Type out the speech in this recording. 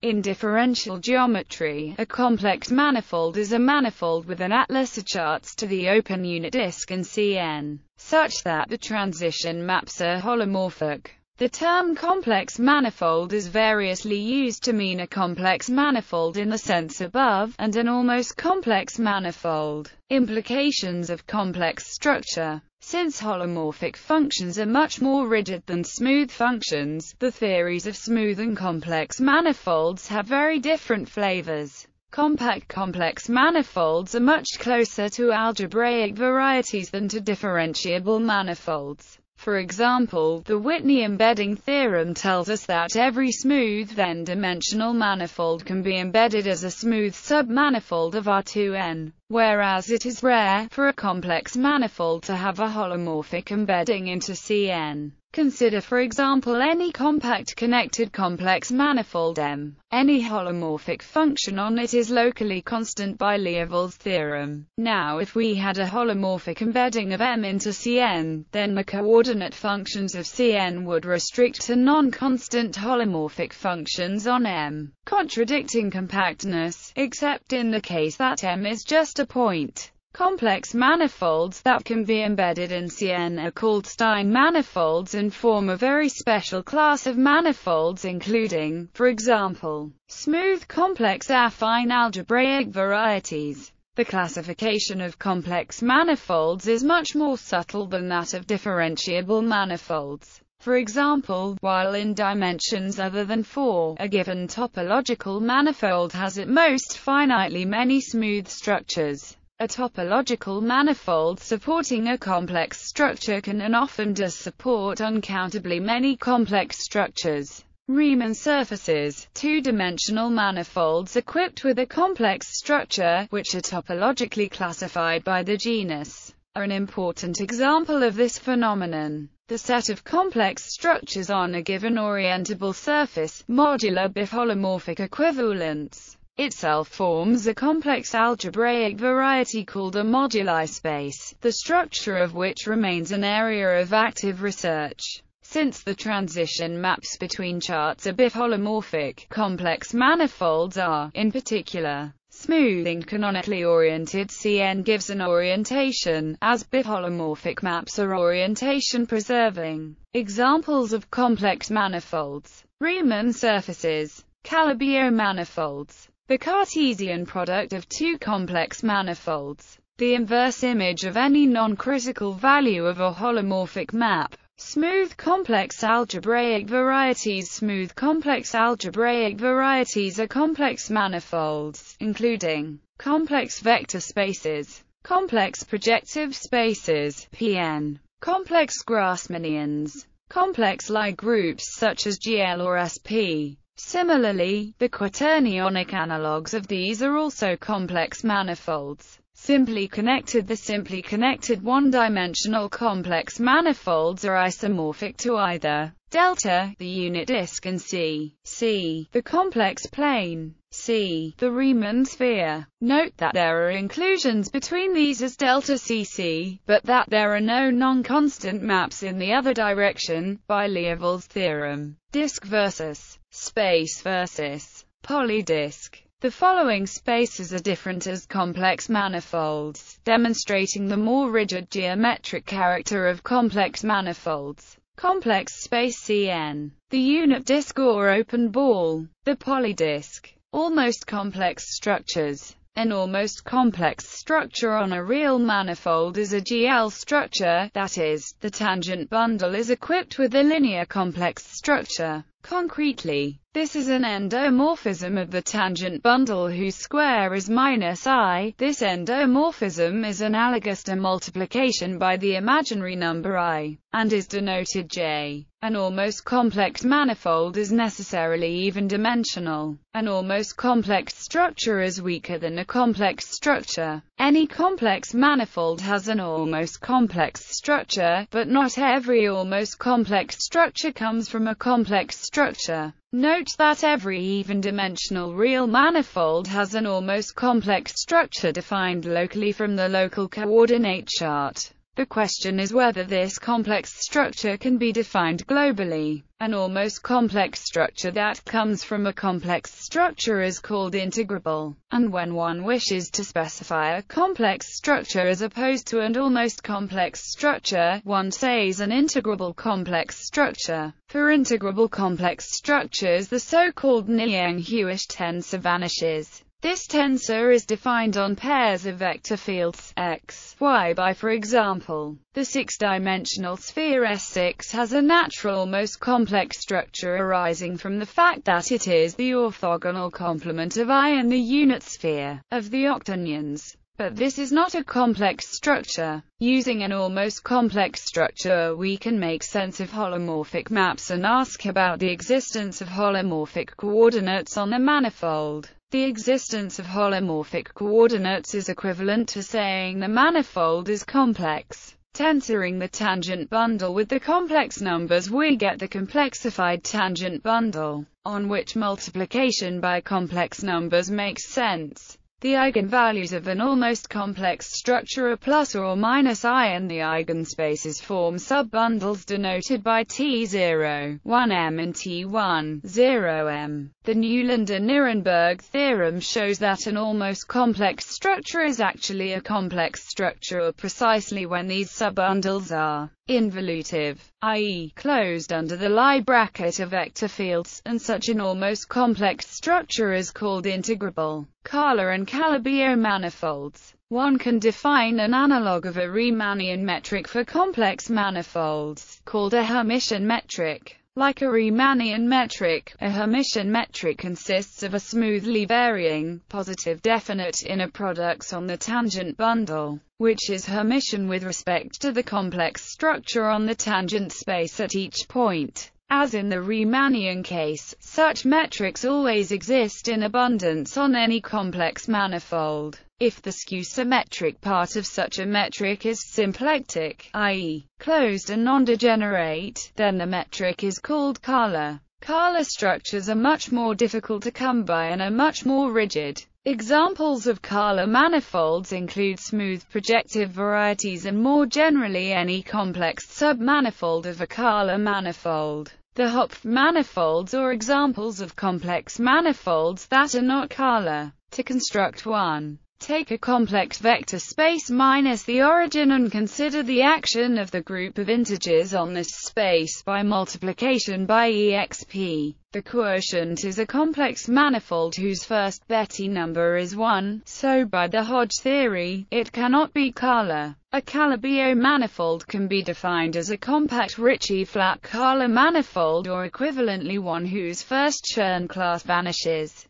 In differential geometry, a complex manifold is a manifold with an atlas of charts to the open unit disk and Cn, such that the transition maps are holomorphic. The term complex manifold is variously used to mean a complex manifold in the sense above, and an almost complex manifold. Implications of complex structure since holomorphic functions are much more rigid than smooth functions, the theories of smooth and complex manifolds have very different flavors. Compact complex manifolds are much closer to algebraic varieties than to differentiable manifolds. For example, the Whitney embedding theorem tells us that every smooth n-dimensional manifold can be embedded as a smooth submanifold of R2n, whereas it is rare for a complex manifold to have a holomorphic embedding into Cn. Consider for example any compact connected complex manifold M. Any holomorphic function on it is locally constant by Liouville's theorem. Now if we had a holomorphic embedding of M into Cn, then the coordinate functions of Cn would restrict to non-constant holomorphic functions on M, contradicting compactness, except in the case that M is just point. Complex manifolds that can be embedded in Cn are called Stein manifolds and form a very special class of manifolds including, for example, smooth complex affine algebraic varieties. The classification of complex manifolds is much more subtle than that of differentiable manifolds. For example, while in dimensions other than 4, a given topological manifold has at most finitely many smooth structures. A topological manifold supporting a complex structure can and often does support uncountably many complex structures. Riemann surfaces, two-dimensional manifolds equipped with a complex structure, which are topologically classified by the genus, are an important example of this phenomenon. The set of complex structures on a given orientable surface, modular biholomorphic equivalence, itself forms a complex algebraic variety called a moduli space, the structure of which remains an area of active research. Since the transition maps between charts are biholomorphic, complex manifolds are, in particular, smoothing canonically oriented Cn gives an orientation, as biholomorphic maps are orientation preserving. Examples of complex manifolds Riemann surfaces, Calabi-Yau manifolds, the Cartesian product of two complex manifolds. The inverse image of any non-critical value of a holomorphic map. Smooth complex algebraic varieties Smooth complex algebraic varieties are complex manifolds, including complex vector spaces, complex projective spaces, Pn, complex Grassmannians, complex Lie groups such as GL or SP, Similarly, the quaternionic analogues of these are also complex manifolds. Simply connected The simply connected one-dimensional complex manifolds are isomorphic to either delta, the unit disk and C, C, the complex plane, C, the Riemann sphere. Note that there are inclusions between these as delta CC, but that there are no non-constant maps in the other direction, by Liouville's theorem. Disk versus space versus polydisk. The following spaces are different as complex manifolds, demonstrating the more rigid geometric character of complex manifolds. Complex space Cn, the unit disk or open ball, the polydisk, almost complex structures. An almost complex structure on a real manifold is a GL structure, that is, the tangent bundle is equipped with a linear complex structure. Concretely, this is an endomorphism of the tangent bundle whose square is minus i. This endomorphism is analogous to multiplication by the imaginary number i, and is denoted J. An almost complex manifold is necessarily even-dimensional. An almost complex structure is weaker than a complex structure. Any complex manifold has an almost complex structure, but not every almost complex structure comes from a complex structure. Note that every even-dimensional real manifold has an almost complex structure defined locally from the local coordinate chart. The question is whether this complex structure can be defined globally. An almost complex structure that comes from a complex structure is called integrable, and when one wishes to specify a complex structure as opposed to an almost complex structure, one says an integrable complex structure. For integrable complex structures the so-called Nijenhuis tensor vanishes. This tensor is defined on pairs of vector fields x, y by for example, the six-dimensional sphere S6 has a natural most complex structure arising from the fact that it is the orthogonal complement of I in the unit sphere of the octonions. But this is not a complex structure. Using an almost complex structure we can make sense of holomorphic maps and ask about the existence of holomorphic coordinates on the manifold. The existence of holomorphic coordinates is equivalent to saying the manifold is complex. Tensoring the tangent bundle with the complex numbers we get the complexified tangent bundle, on which multiplication by complex numbers makes sense. The eigenvalues of an almost complex structure are plus or minus i and the eigenspaces form subbundles denoted by T0, 1m and T1, 0m. The Newlander-Nirenberg theorem shows that an almost complex structure is actually a complex structure precisely when these subbundles are involutive, i.e., closed under the Lie bracket of vector fields, and such an almost complex structure is called integrable. Kähler and Calabi-Yau manifolds. One can define an analog of a Riemannian metric for complex manifolds, called a Hermitian metric. Like a Riemannian metric, a Hermitian metric consists of a smoothly varying, positive definite inner products on the tangent bundle, which is Hermitian with respect to the complex structure on the tangent space at each point. As in the Riemannian case, such metrics always exist in abundance on any complex manifold. If the skew-symmetric part of such a metric is symplectic, i.e., closed and non-degenerate, then the metric is called Kähler. Kähler structures are much more difficult to come by and are much more rigid. Examples of Kähler manifolds include smooth projective varieties and more generally any complex submanifold of a Kähler manifold. The Hopf manifolds are examples of complex manifolds that are not Kähler. To construct one, take a complex vector space minus the origin and consider the action of the group of integers on this space by multiplication by exp. The quotient is a complex manifold whose first Betti number is 1, so by the Hodge theory, it cannot be Kähler. A Calabi-Yau manifold can be defined as a compact Ricci-flat Kähler manifold or equivalently one whose first Chern class vanishes.